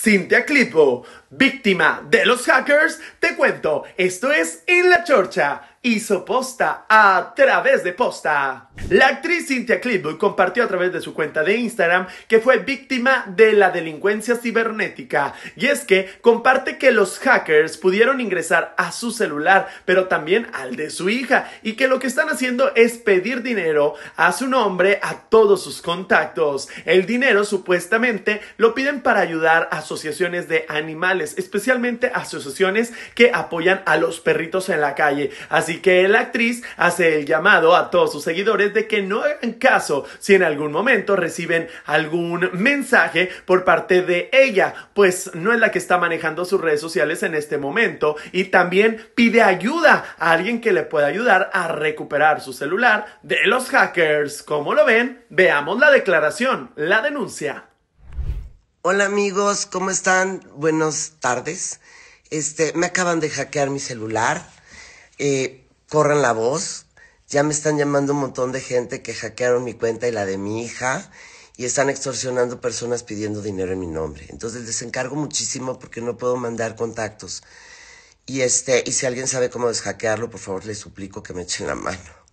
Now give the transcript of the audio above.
Cintia Clitbo, víctima de los hackers, te cuento, esto es En la Chorcha hizo posta a través de posta. La actriz Cynthia Clitwood compartió a través de su cuenta de Instagram que fue víctima de la delincuencia cibernética. Y es que comparte que los hackers pudieron ingresar a su celular, pero también al de su hija, y que lo que están haciendo es pedir dinero a su nombre a todos sus contactos. El dinero supuestamente lo piden para ayudar a asociaciones de animales, especialmente asociaciones que apoyan a los perritos en la calle. Que la actriz hace el llamado a todos sus seguidores de que no hagan caso si en algún momento reciben algún mensaje por parte de ella, pues no es la que está manejando sus redes sociales en este momento y también pide ayuda a alguien que le pueda ayudar a recuperar su celular de los hackers. ¿Cómo lo ven? Veamos la declaración, la denuncia. Hola amigos, ¿cómo están? Buenas tardes. Este, me acaban de hackear mi celular. Eh, corran la voz. Ya me están llamando un montón de gente que hackearon mi cuenta y la de mi hija y están extorsionando personas pidiendo dinero en mi nombre. Entonces les encargo muchísimo porque no puedo mandar contactos. Y este, y si alguien sabe cómo deshackearlo, por favor les suplico que me echen la mano.